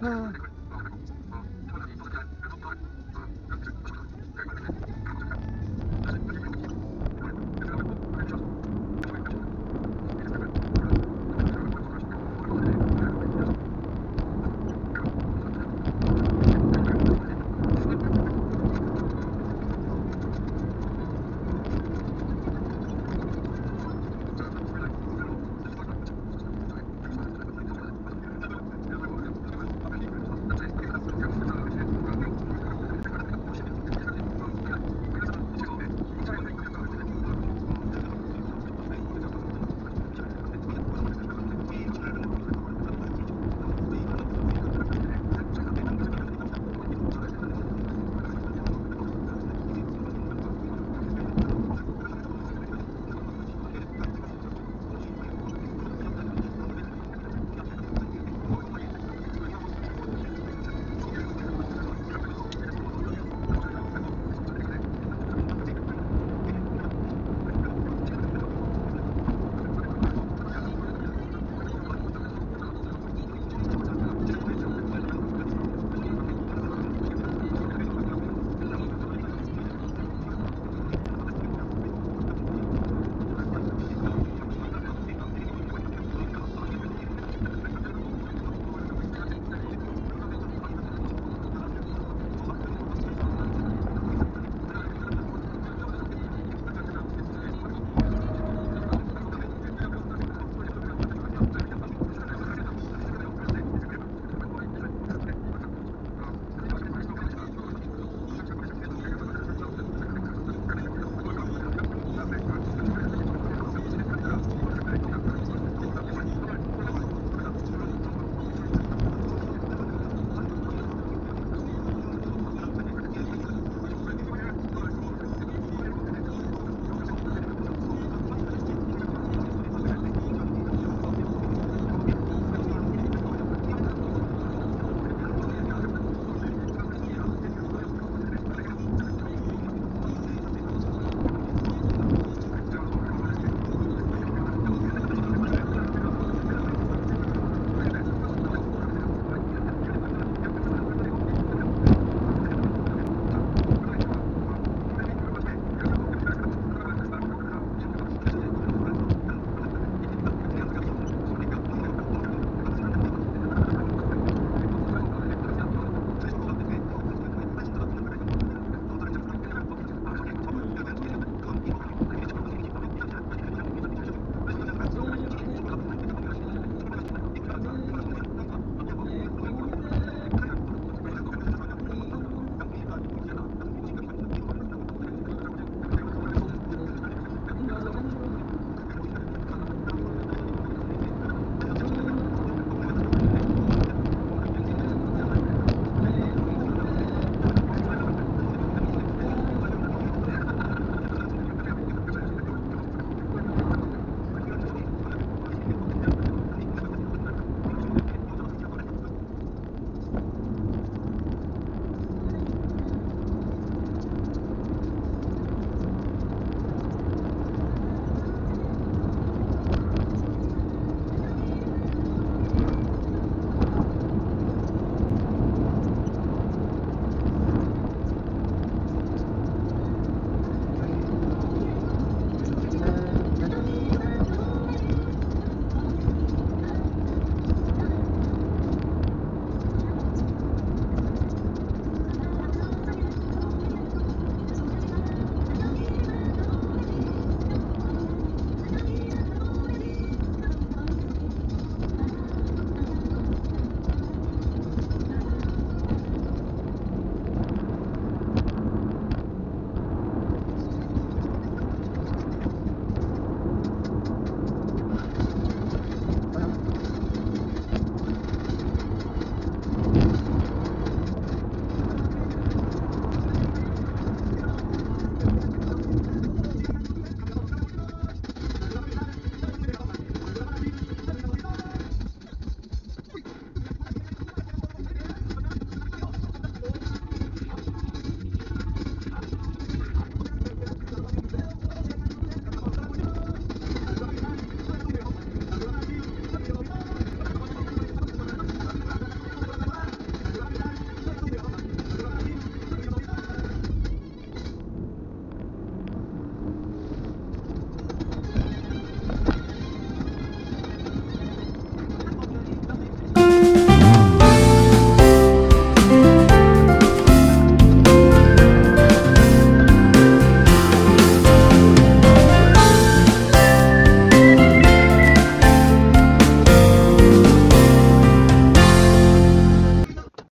嗯。